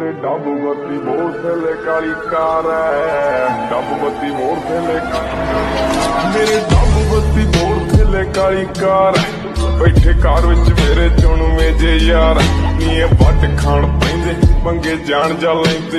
ਮੇਰੇ ਡੱਬ ਬੱਤੀ ਮੋੜ ਥੱਲੇ ਕਾਲੀ ਕਾਰ ਐ। ਡੱਬ ਬੱਤੀ ਮੋੜ ਥੱਲੇ ਮੇਰੇ ਡੱਬ ਬੱਤੀ ਮੋੜ ਥੱਲੇ ਕਾਲੀ ਕਾਰ ਬੈਠੇ ਕਾਰ ਵਿੱਚ ਮੇਰੇ ਚੁਣਵੇਂ ਜੇ ਯਾਰ। ਨੀ ਵੱਟ ਖਾਣ ਪੈਂਦੇ ਪੰਗੇ ਜਾਣ ਜਾ ਲੈਂਦੇ